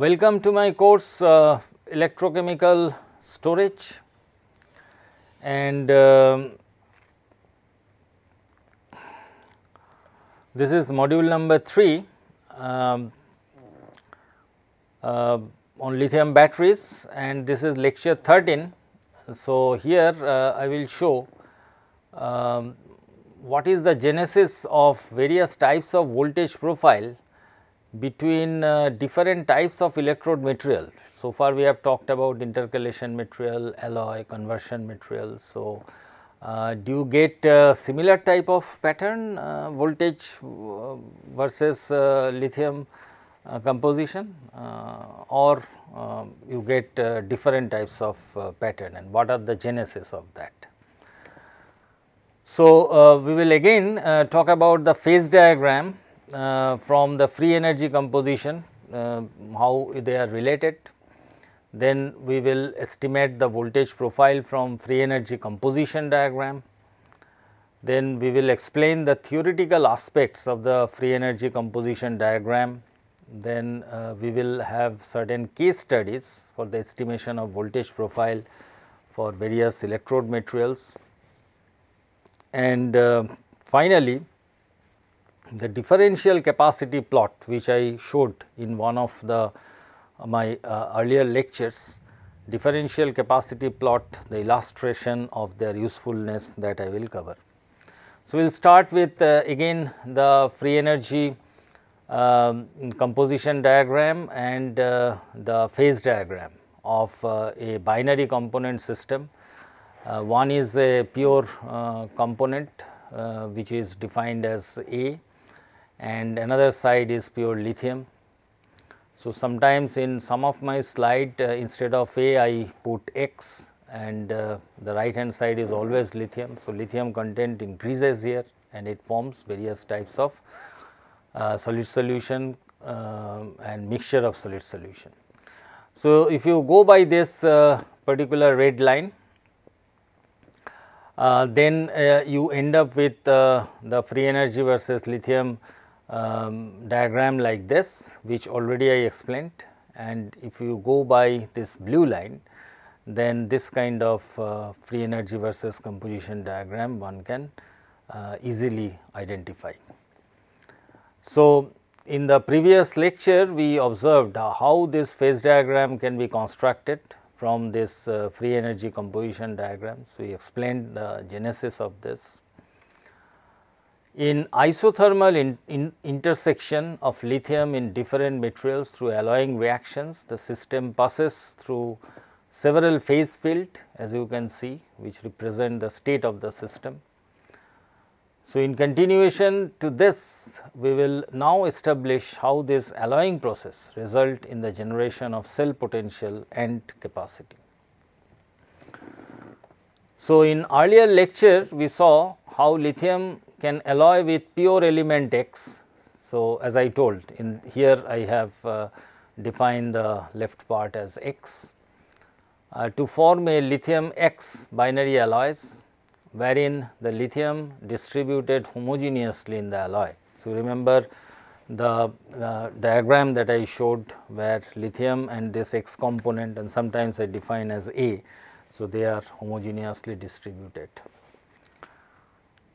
Welcome to my course uh, electrochemical storage. And um, this is module number 3 um, uh, on lithium batteries. And this is lecture 13. So, here uh, I will show um, what is the genesis of various types of voltage profile between uh, different types of electrode material. So far we have talked about intercalation material, alloy, conversion material. So, uh, do you get uh, similar type of pattern uh, voltage uh, versus lithium composition or you get different types of pattern and what are the genesis of that. So, we will again talk about the phase diagram from the free energy composition, uh, how they are related. Then we will estimate the voltage profile from free energy composition diagram. Then we will explain the theoretical aspects of the free energy composition diagram. Then uh, we will have certain case studies for the estimation of voltage profile for various electrode materials. And uh, finally, the differential capacity plot which I showed in one of the uh, my uh, earlier lectures, differential capacity plot the illustration of their usefulness that I will cover. So, we will start with uh, again the free energy um, composition diagram and uh, the phase diagram of uh, a binary component system. Uh, one is a pure component which is defined as A and another side is pure lithium. So, sometimes in some of my slide uh, instead of A I put X and uh, the right hand side is always lithium. So, lithium content increases here and it forms various types of uh, solid solution uh, and mixture of solid solution. So, if you go by this uh, particular red line uh, then you end up with the free energy versus lithium um, diagram like this which already I explained and if you go by this blue line then this kind of uh, free energy versus composition diagram one can uh, easily identify. So, in the previous lecture we observed how this phase diagram can be constructed from this uh, free energy composition diagrams. We explained the genesis of this in isothermal in, in intersection of lithium in different materials through alloying reactions, the system passes through several phase field as you can see which represent the state of the system. So, in continuation to this we will now establish how this alloying process result in the generation of cell potential and capacity. So, in earlier lecture we saw how lithium can alloy with pure element X. So, as I told in here I have uh, defined the left part as X uh, to form a lithium X binary alloys wherein the lithium distributed homogeneously in the alloy. So, remember the uh, diagram that I showed where lithium and this X component and sometimes I define as A. So, they are homogeneously distributed.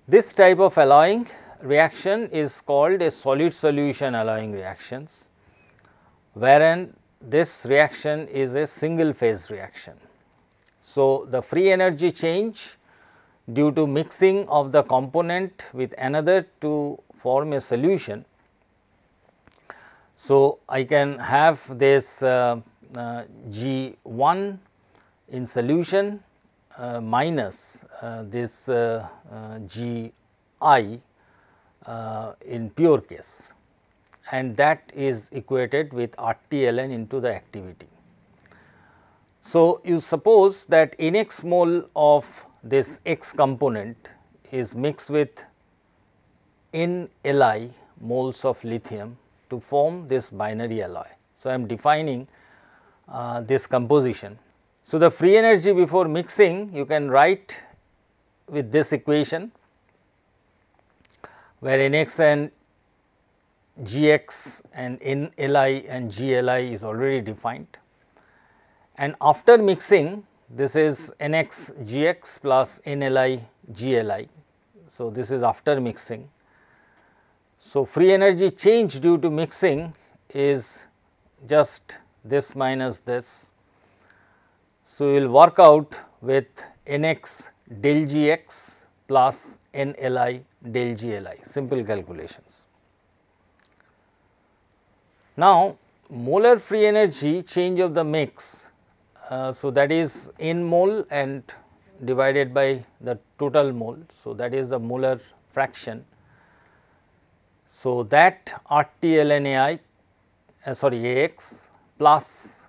This type of alloying reaction is called a solid solution alloying reactions, wherein this reaction is a single phase reaction. So, the free energy change due to mixing of the component with another to form a solution. So, I can have this uh, uh, G 1 in solution minus uh, this uh, G i in pure case and that is equated with RTLN into the activity. So, you suppose that n x mole of this x component is mixed with n Li moles of lithium to form this binary alloy. So, I am defining uh, this composition so, the free energy before mixing you can write with this equation where Nx and Gx and NLi and GLi is already defined and after mixing this is Nx Gx plus NLi GLi. So, this is after mixing. So, free energy change due to mixing is just this minus this. So, we will work out with Nx del Gx plus NLi del GLi simple calculations. Now, molar free energy change of the mix. Uh, so, that is n mole and divided by the total mole. So, that is the molar fraction. So, that RTLNAI uh, sorry AX plus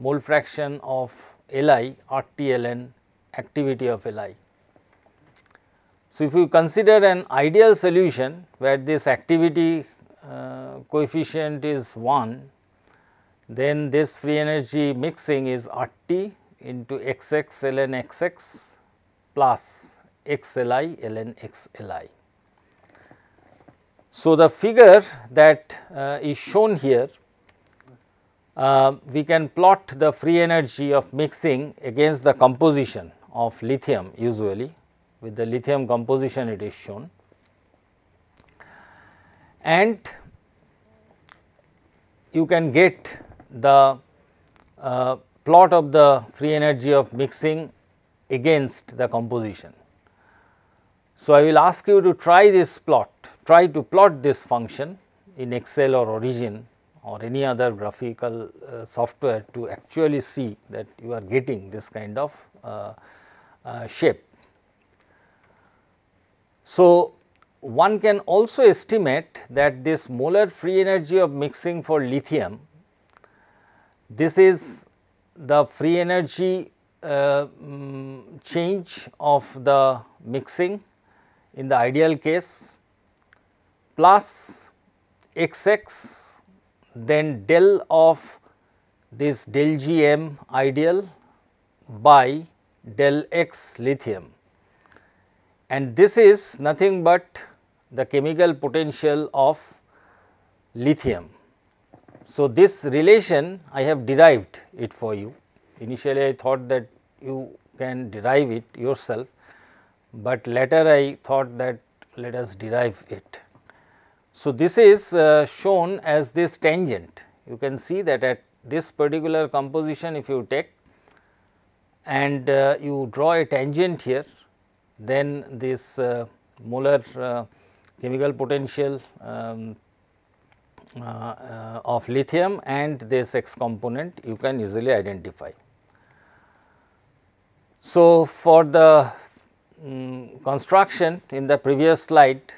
mole fraction of Li RTLN activity of Li. So, if you consider an ideal solution where this activity uh, coefficient is 1, then this free energy mixing is RT into XX ln XX plus XLI ln XLI. So, the figure that uh, is shown here, uh, we can plot the free energy of mixing against the composition of lithium usually with the lithium composition it is shown. And you can get the uh, plot of the free energy of mixing against the composition. So, I will ask you to try this plot, try to plot this function in Excel or Origin or any other graphical uh, software to actually see that you are getting this kind of uh, uh, shape. So, one can also estimate that this molar free energy of mixing for lithium, this is the free energy um, change of the mixing in the ideal case plus xx then del of this del G m ideal by del x lithium and this is nothing but the chemical potential of lithium. So, this relation I have derived it for you. Initially I thought that you can derive it yourself, but later I thought that let us derive it. So, this is uh, shown as this tangent. You can see that at this particular composition if you take and uh, you draw a tangent here, then this uh, molar uh, chemical potential um, uh, uh, of lithium and this X component you can easily identify. So, for the um, construction in the previous slide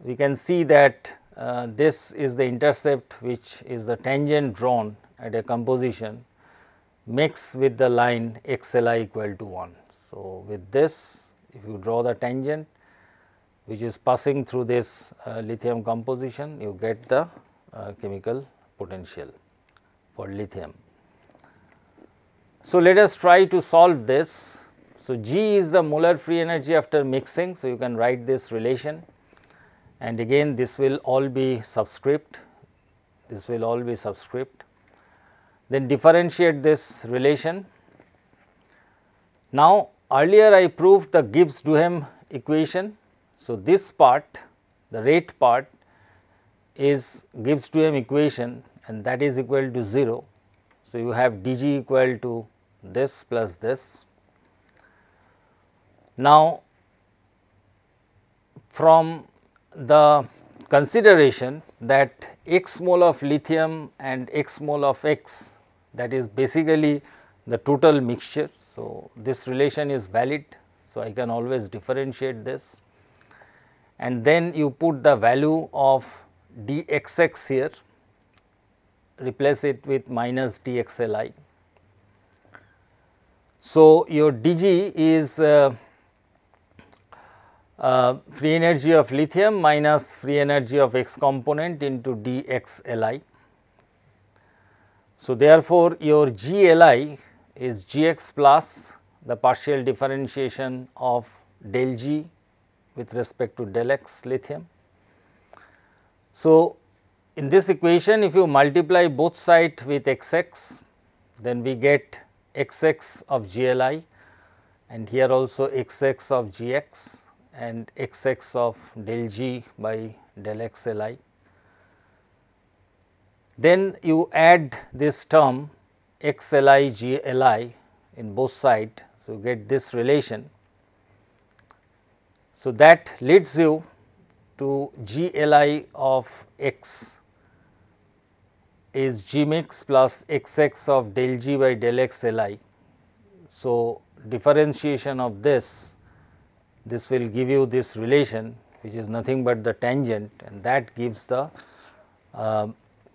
we can see that uh, this is the intercept which is the tangent drawn at a composition mixed with the line xli equal to 1. So, with this if you draw the tangent which is passing through this uh, lithium composition you get the uh, chemical potential for lithium. So, let us try to solve this. So, G is the molar free energy after mixing. So, you can write this relation and again this will all be subscript, this will all be subscript. Then differentiate this relation. Now, earlier I proved the Gibbs Duhem equation so, this part the rate part is Gibbs Duhem equation and that is equal to 0. So, you have dg equal to this plus this. Now, from the consideration that x mole of lithium and x mole of x that is basically the total mixture. So, this relation is valid. So, I can always differentiate this and then you put the value of dxx here replace it with minus dxli. So, your dg is uh, uh, free energy of lithium minus free energy of x component into dxli. So, therefore, your GLi is Gx plus the partial differentiation of del G with respect to del x lithium. So, in this equation if you multiply both sides with xx then we get xx of GLI and here also xx of Gx and xx of del g by del xli. Then you add this term xli gli in both sides. So, you get this relation. So, that leads you to gli of x is g mix plus xx of del g by del xli. So, differentiation of this, this will give you this relation which is nothing but the tangent and that gives the uh,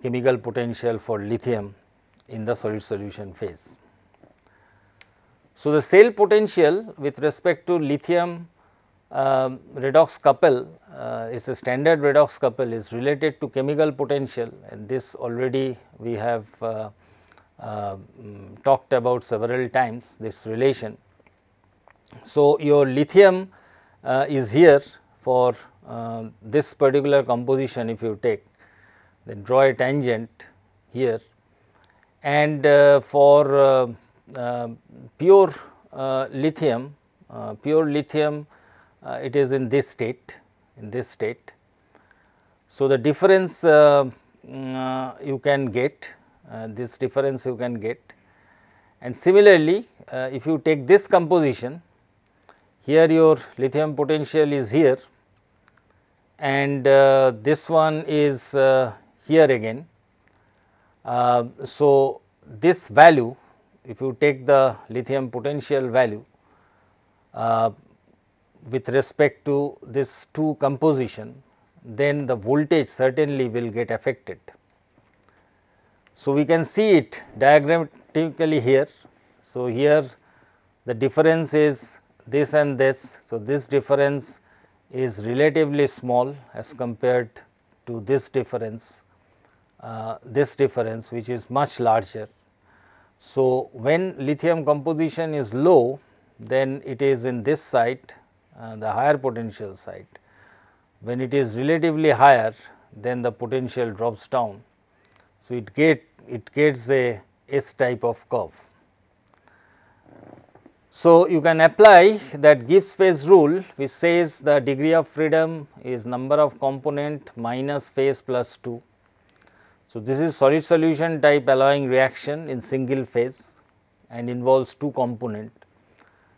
chemical potential for lithium in the solid solution phase. So, the cell potential with respect to lithium uh, redox couple uh, is a standard redox couple is related to chemical potential and this already we have uh, uh mm, talked about several times this relation. So, your lithium is here for uh, this particular composition if you take then draw a tangent here and uh, for uh, uh, pure lithium, pure lithium it is in this state, in this state. So, the difference you can get, this difference you can get and similarly, if you take this composition, here your lithium potential is here and uh, this one is uh, here again. Uh, so, this value if you take the lithium potential value uh, with respect to this 2 composition then the voltage certainly will get affected. So, we can see it diagrammatically here. So, here the difference is this and this. So, this difference is relatively small as compared to this difference uh, this difference which is much larger. So, when lithium composition is low then it is in this site uh, the higher potential site. When it is relatively higher then the potential drops down. So, it get it gets a S type of curve. So, you can apply that Gibbs phase rule which says the degree of freedom is number of component minus phase plus 2 so, this is solid solution type alloying reaction in single phase and involves two component.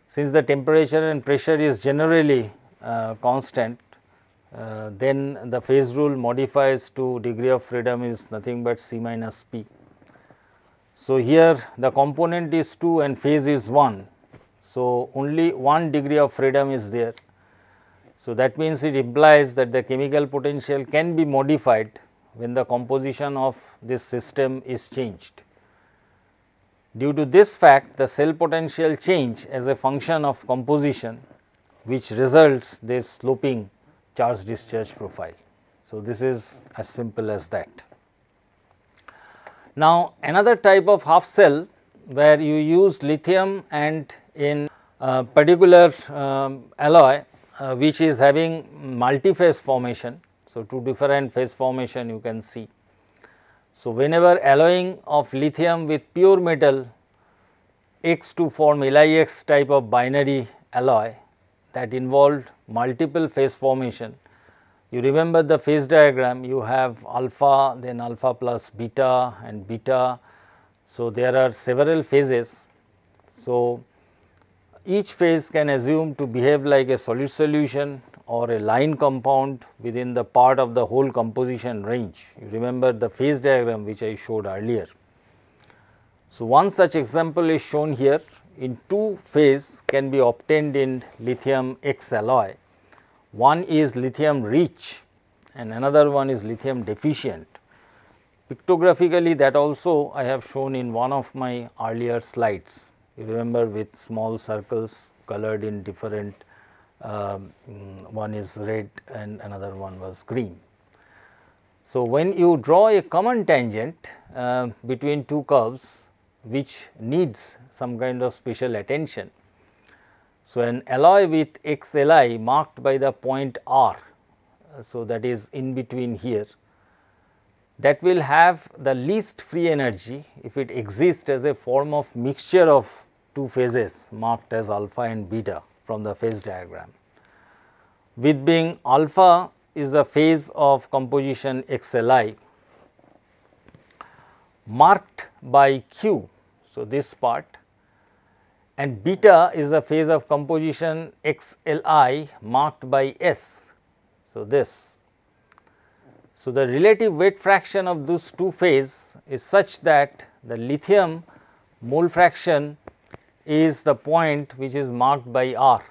Since the temperature and pressure is generally uh, constant, uh, then the phase rule modifies to degree of freedom is nothing but C minus P. So, here the component is 2 and phase is 1. So, only 1 degree of freedom is there. So, that means it implies that the chemical potential can be modified when the composition of this system is changed. Due to this fact the cell potential change as a function of composition which results this sloping charge discharge profile. So, this is as simple as that. Now, another type of half cell where you use lithium and in a particular um, alloy uh, which is having multi-phase formation so, two different phase formation you can see. So, whenever alloying of lithium with pure metal X to form LiX type of binary alloy that involved multiple phase formation. You remember the phase diagram you have alpha then alpha plus beta and beta. So, there are several phases. So, each phase can assume to behave like a solid solution or a line compound within the part of the whole composition range. You remember the phase diagram which I showed earlier. So, one such example is shown here in two phase can be obtained in lithium X alloy. One is lithium rich and another one is lithium deficient. Pictographically that also I have shown in one of my earlier slides. You remember with small circles colored in different um, one is red and another one was green. So, when you draw a common tangent uh, between two curves which needs some kind of special attention. So, an alloy with XLI marked by the point R, so that is in between here. That will have the least free energy if it exists as a form of mixture of two phases marked as alpha and beta from the phase diagram. With being alpha is the phase of composition XLI marked by Q. So, this part and beta is the phase of composition XLI marked by S. So, this. So, the relative weight fraction of those two phase is such that the lithium mole fraction is the point which is marked by R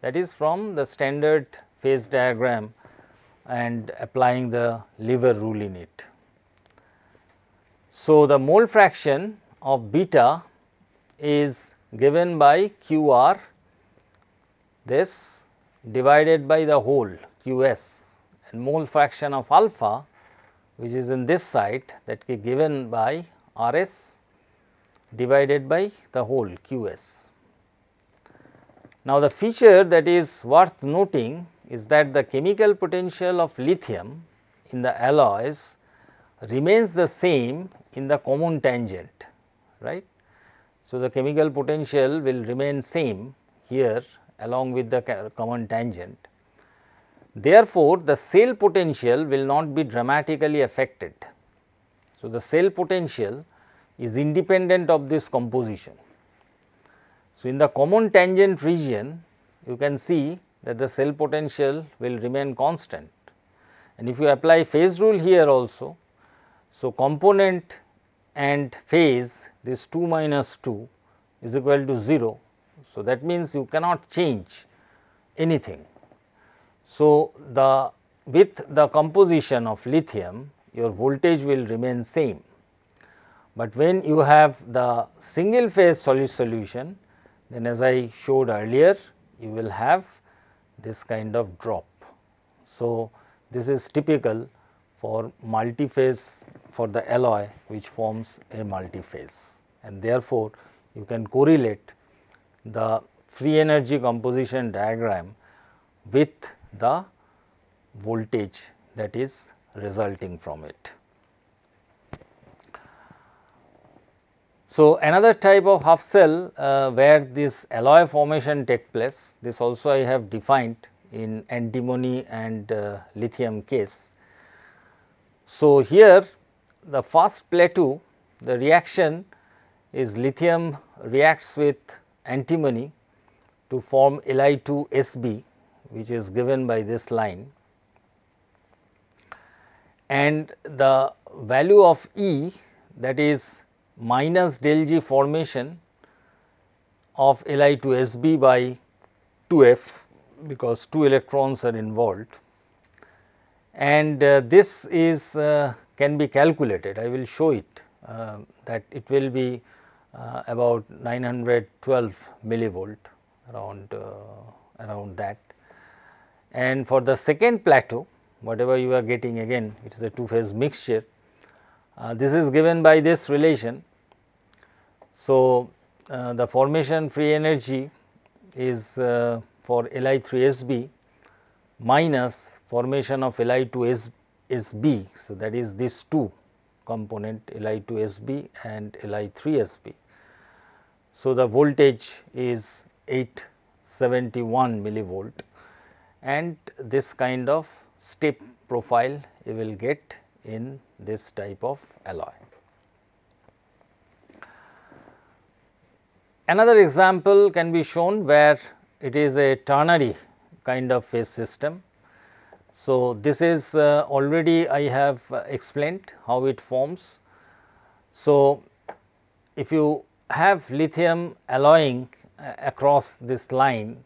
that is from the standard phase diagram and applying the lever rule in it. So, the mole fraction of beta is given by q r this divided by the whole q s and mole fraction of alpha which is in this side that is given by r s divided by the whole q s. Now, the feature that is worth noting is that the chemical potential of lithium in the alloys remains the same in the common tangent right. So, the chemical potential will remain same here along with the common tangent. Therefore, the cell potential will not be dramatically affected. So, the cell potential is independent of this composition. So, in the common tangent region you can see that the cell potential will remain constant and if you apply phase rule here also. So, component and phase this 2 minus 2 is equal to 0. So, that means you cannot change anything. So, the with the composition of lithium your voltage will remain same, but when you have the single phase solid solution then as I showed earlier you will have this kind of drop. So, this is typical for multi-phase for the alloy which forms a multi-phase and therefore, you can correlate the free energy composition diagram with the voltage that is resulting from it. So, another type of half cell uh, where this alloy formation take place, this also I have defined in antimony and uh, lithium case. So, here the first plateau the reaction is lithium reacts with antimony to form Li2Sb which is given by this line. And the value of E that is minus del G formation of Li2Sb by 2F because 2 electrons are involved. And uh, this is uh, can be calculated. I will show it uh, that it will be uh, about 912 millivolt around uh, around that and for the second plateau whatever you are getting again it is a two phase mixture uh, this is given by this relation. So, uh, the formation free energy is uh, for Li3Sb minus formation of Li2Sb. So, that is this two component Li2Sb and Li3Sb. So, the voltage is 871 millivolt and this kind of step profile you will get in this type of alloy. Another example can be shown where it is a ternary kind of phase system. So, this is uh, already I have uh, explained how it forms. So, if you have lithium alloying uh, across this line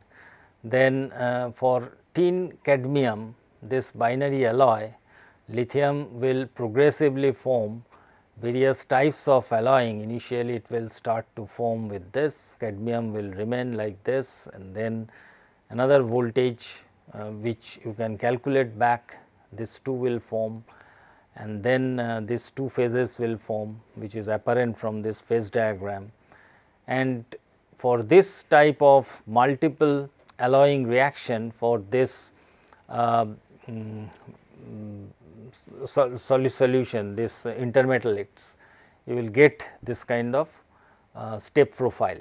then uh, for tin cadmium this binary alloy lithium will progressively form various types of alloying. Initially it will start to form with this cadmium will remain like this and then another voltage uh, which you can calculate back this two will form and then uh, these two phases will form which is apparent from this phase diagram. And for this type of multiple alloying reaction for this uh, mm, sol solution this intermetallics you will get this kind of uh, step profile.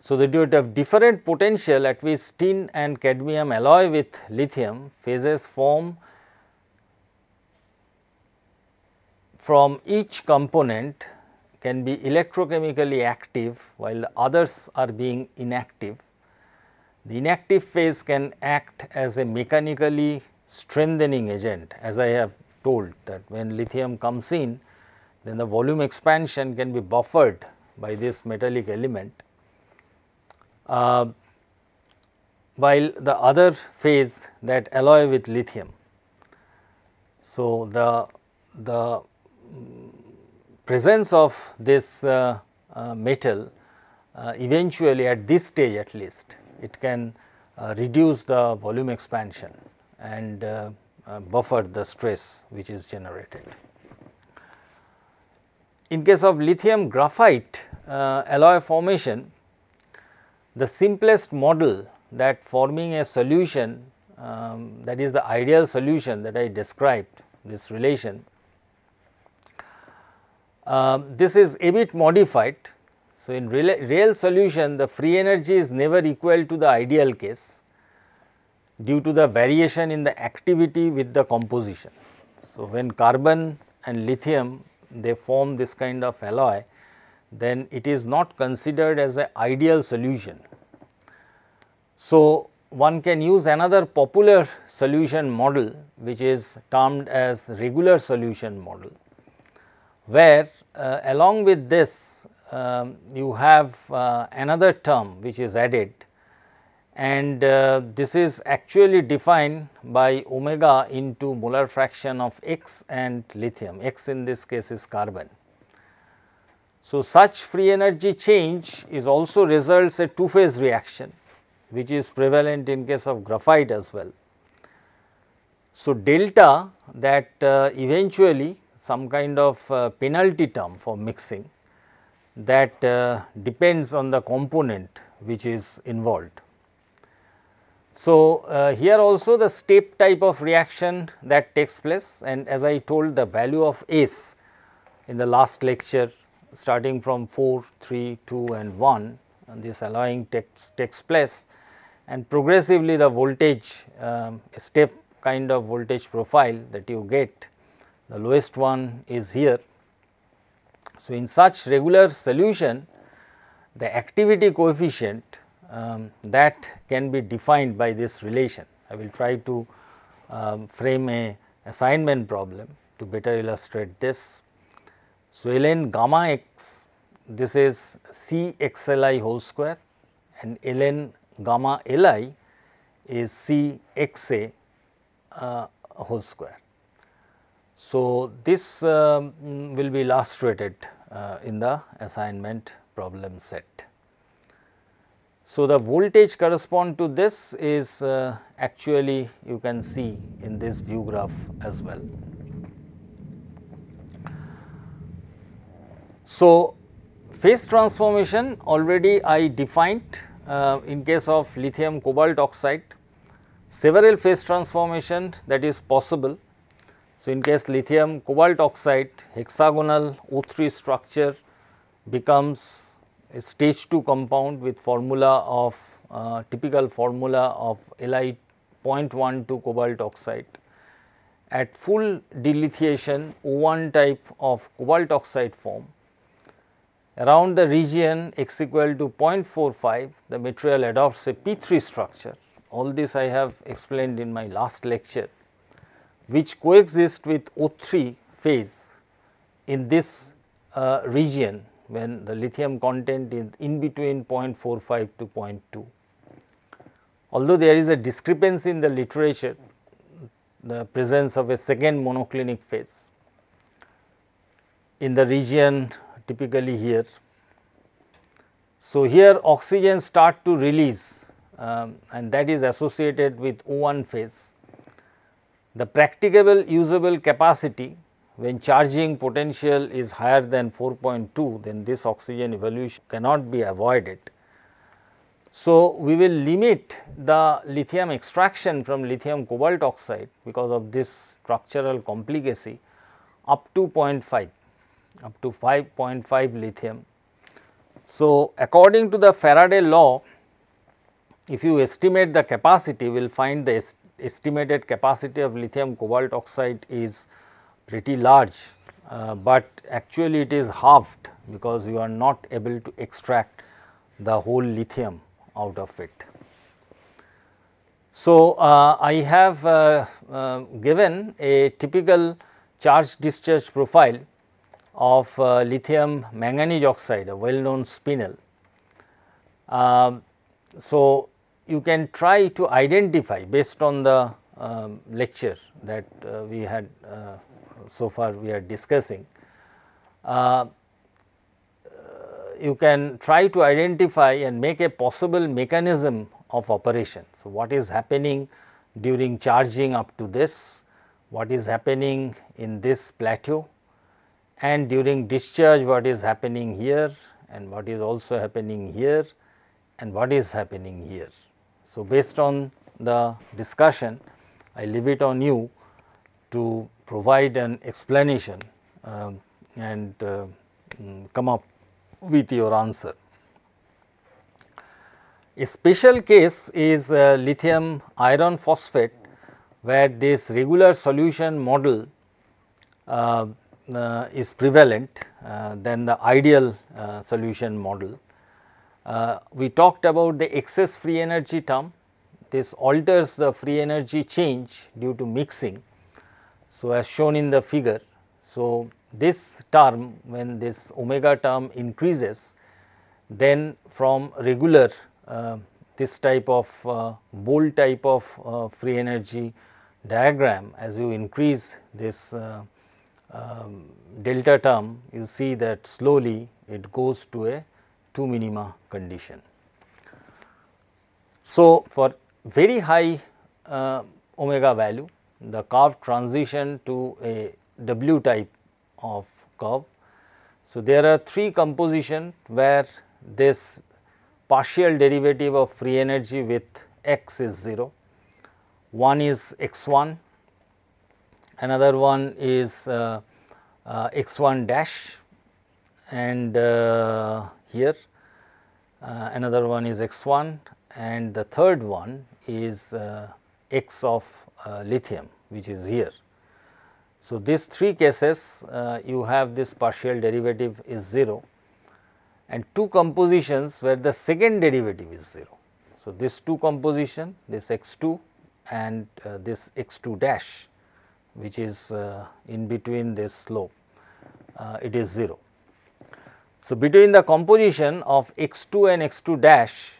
So, that you have different potential at which tin and cadmium alloy with lithium phases form from each component can be electrochemically active while the others are being inactive. The inactive phase can act as a mechanically strengthening agent as I have told that when lithium comes in then the volume expansion can be buffered by this metallic element. Uh, while the other phase that alloy with lithium. So, the, the presence of this uh, uh, metal uh, eventually at this stage at least it can uh, reduce the volume expansion and uh, uh, buffer the stress which is generated. In case of lithium graphite alloy formation, the simplest model that forming a solution um, that is the ideal solution that I described this relation. Uh, this is a bit modified. So, in real, real solution the free energy is never equal to the ideal case due to the variation in the activity with the composition. So, when carbon and lithium they form this kind of alloy, then it is not considered as an ideal solution. So, one can use another popular solution model which is termed as regular solution model, where uh, along with this um, you have uh, another term which is added and uh, this is actually defined by omega into molar fraction of x and lithium, x in this case is carbon. So, such free energy change is also results a two phase reaction which is prevalent in case of graphite as well. So, delta that uh, eventually some kind of uh, penalty term for mixing that uh, depends on the component which is involved. So, uh, here also the step type of reaction that takes place and as I told the value of S in the last lecture starting from 4, 3, 2 and 1 and this alloying takes, takes place and progressively the voltage um, step kind of voltage profile that you get the lowest one is here. So, in such regular solution the activity coefficient um, that can be defined by this relation. I will try to um, frame a assignment problem to better illustrate this. So, ln gamma x this is C x l i whole square and ln gamma l i is C x a uh, whole square. So, this um, will be illustrated uh, in the assignment problem set. So, the voltage correspond to this is uh, actually you can see in this view graph as well. So, phase transformation already I defined uh, in case of lithium cobalt oxide several phase transformation that is possible. So, in case lithium cobalt oxide hexagonal O3 structure becomes a stage 2 compound with formula of uh, typical formula of Li 0.12 cobalt oxide. At full delithiation O1 type of cobalt oxide form around the region x equal to 0.45 the material adopts a P3 structure. All this I have explained in my last lecture which coexist with O3 phase in this uh, region when the lithium content is in between 0.45 to 0.2. Although there is a discrepancy in the literature, the presence of a second monoclinic phase in the region typically here. So, here oxygen start to release um, and that is associated with O1 phase. The practicable usable capacity when charging potential is higher than 4.2 then this oxygen evolution cannot be avoided. So, we will limit the lithium extraction from lithium cobalt oxide because of this structural complicacy up to 0.5 up to 5.5 lithium. So, according to the Faraday law if you estimate the capacity we will find the estimated capacity of lithium cobalt oxide is pretty large, uh, but actually it is halved because you are not able to extract the whole lithium out of it. So, uh, I have uh, uh given a typical charge discharge profile of uh, lithium manganese oxide a well known spinel. Um, so, you can try to identify based on the um, lecture that uh, we had uh, so far we are discussing. Uh, you can try to identify and make a possible mechanism of operation. So, what is happening during charging up to this, what is happening in this plateau and during discharge what is happening here and what is also happening here and what is happening here. So, based on the discussion I leave it on you to provide an explanation um, and uh, mm, come up with your answer. A special case is uh, lithium iron phosphate where this regular solution model uh, uh, is prevalent uh, than the ideal uh, solution model. Uh, we talked about the excess free energy term, this alters the free energy change due to mixing. So, as shown in the figure. So, this term when this omega term increases then from regular uh, this type of uh, bold type of uh, free energy diagram as you increase this uh, um, delta term you see that slowly it goes to a 2 minima condition. So, for very high uh, omega value the curve transition to a W type of curve. So, there are three composition where this partial derivative of free energy with x is 0. One is x 1, another one is uh, uh, x 1 dash and uh, here uh, another one is x 1 and the third one is uh, x of uh, lithium which is here. So, these three cases uh, you have this partial derivative is 0 and two compositions where the second derivative is 0. So, this two composition this x 2 and uh, this x 2 dash which is in between this slope it is 0. So, between the composition of x 2 and x 2 dash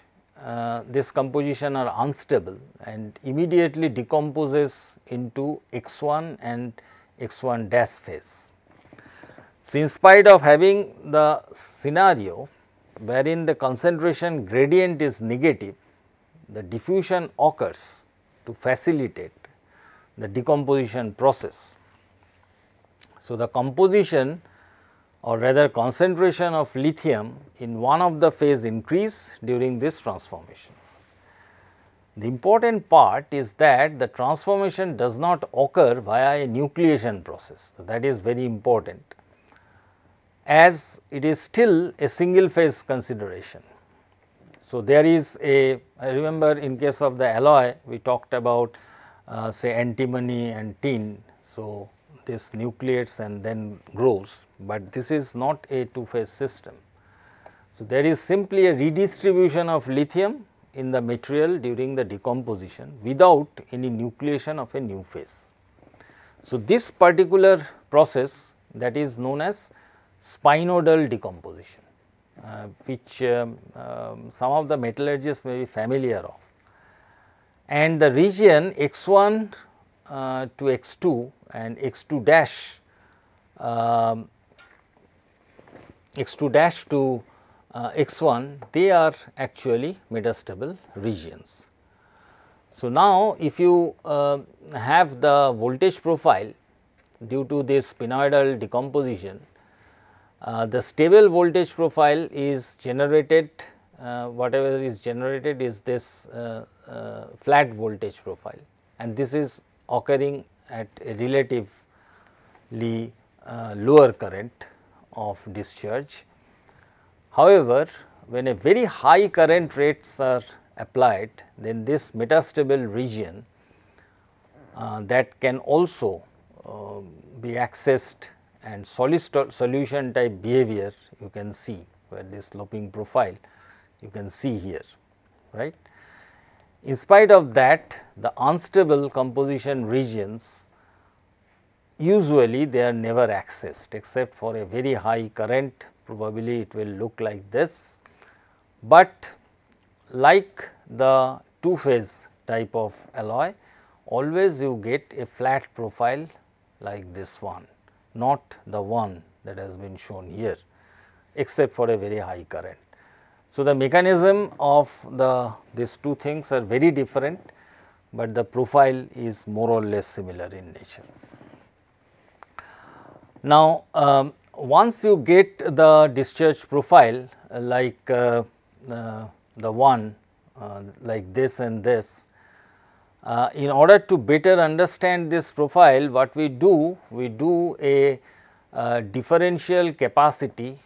uh, this composition are unstable and immediately decomposes into x 1 and x 1 dash phase. So, in spite of having the scenario wherein the concentration gradient is negative, the diffusion occurs to facilitate the decomposition process. So, the composition or rather concentration of lithium in one of the phase increase during this transformation. The important part is that the transformation does not occur via a nucleation process. So, that is very important as it is still a single phase consideration. So, there is a I remember in case of the alloy we talked about uh, say antimony and tin. So, this nucleates and then grows, but this is not a two phase system. So, there is simply a redistribution of lithium in the material during the decomposition without any nucleation of a new phase. So, this particular process that is known as spinodal decomposition, uh, which um, um, some of the metallurgists may be familiar of. And the region x 1 uh, to x 2 and x 2 dash um, x 2 dash to uh, x 1 they are actually metastable regions. So, now if you uh, have the voltage profile due to this spinoidal decomposition, uh, the stable voltage profile is generated uh, whatever is generated is this uh, uh, flat voltage profile and this is occurring at a relatively uh, lower current of discharge. However, when a very high current rates are applied then this metastable region uh, that can also uh, be accessed and solution type behavior you can see where this sloping profile you can see here right. In spite of that the unstable composition regions usually they are never accessed except for a very high current probably it will look like this. But like the two phase type of alloy always you get a flat profile like this one not the one that has been shown here except for a very high current. So, the mechanism of the these two things are very different, but the profile is more or less similar in nature. Now, um, once you get the discharge profile uh, like uh, uh, the one uh, like this and this, uh, in order to better understand this profile what we do, we do a differential capacity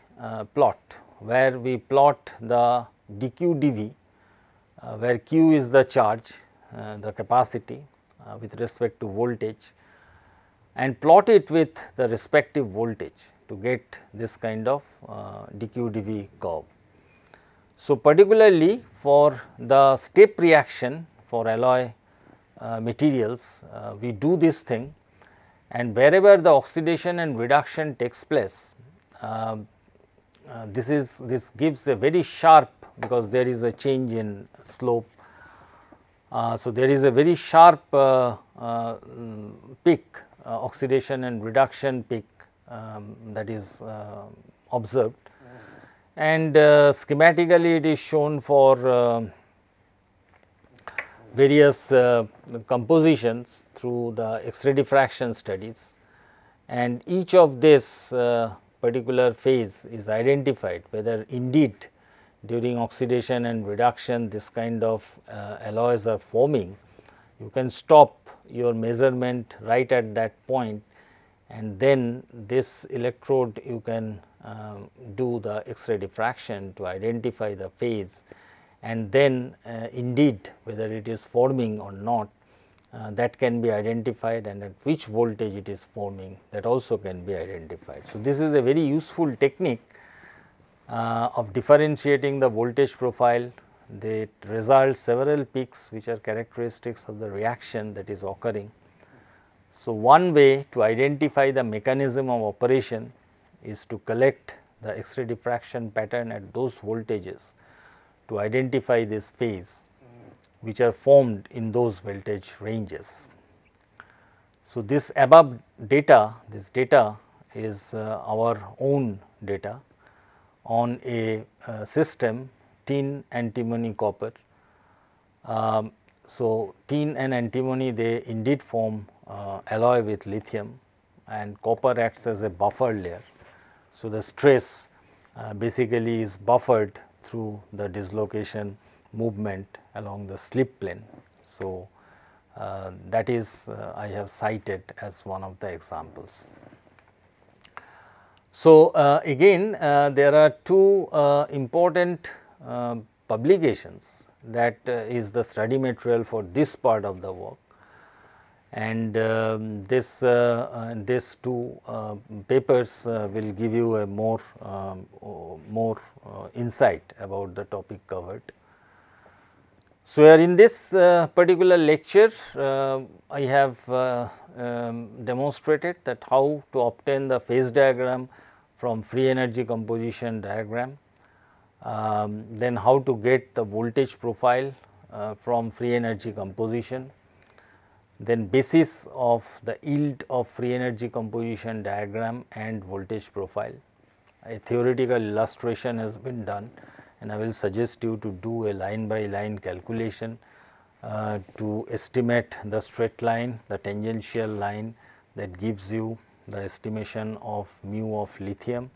plot where we plot the dq dv where q is the charge the capacity with respect to voltage and plot it with the respective voltage to get this kind of uh, dq dv curve. So, particularly for the step reaction for alloy uh, materials, uh, we do this thing and wherever the oxidation and reduction takes place, uh, uh this is this gives a very sharp because there is a change in slope. Uh, so, there is a very sharp mm, peak oxidation and reduction peak um, that is uh, observed and uh, schematically it is shown for uh, various compositions through the X-ray diffraction studies and each of this particular phase is identified whether indeed during oxidation and reduction this kind of uh, alloys are forming, you can stop your measurement right at that point and then this electrode you can uh, do the X-ray diffraction to identify the phase and then uh, indeed whether it is forming or not uh, that can be identified and at which voltage it is forming that also can be identified. So, this is a very useful technique uh, of differentiating the voltage profile. That results several peaks which are characteristics of the reaction that is occurring. So, one way to identify the mechanism of operation is to collect the X-ray diffraction pattern at those voltages to identify this phase which are formed in those voltage ranges. So, this above data, this data is uh, our own data on a uh, system tin antimony copper. Um, so, tin and antimony they indeed form uh, alloy with lithium and copper acts as a buffer layer. So, the stress uh, basically is buffered through the dislocation movement along the slip plane. So, uh, that is uh, I have cited as one of the examples. So, uh, again uh, there are two important publications that is the study material for this part of the work and um, this uh, uh, this two uh, papers will give you a more um, more insight about the topic covered. So, in this uh, particular lecture, uh, I have uh, um, demonstrated that how to obtain the phase diagram from free energy composition diagram, um, then how to get the voltage profile from free energy composition, then basis of the yield of free energy composition diagram and voltage profile. A theoretical illustration has been done and I will suggest you to do a line by line calculation uh, to estimate the straight line, the tangential line that gives you the estimation of mu of lithium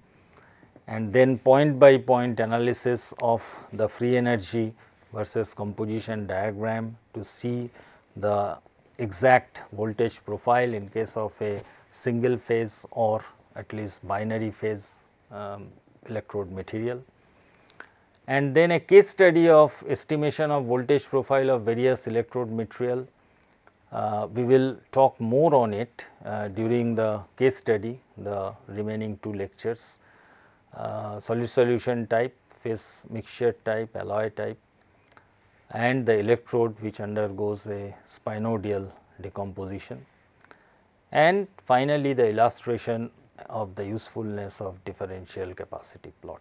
and then point by point analysis of the free energy versus composition diagram to see the exact voltage profile in case of a single phase or at least binary phase um, electrode material. And then a case study of estimation of voltage profile of various electrode material. Uh, we will talk more on it uh, during the case study, the remaining two lectures, uh, solid solution type, phase mixture type, alloy type and the electrode which undergoes a spinodal decomposition. And finally, the illustration of the usefulness of differential capacity plot.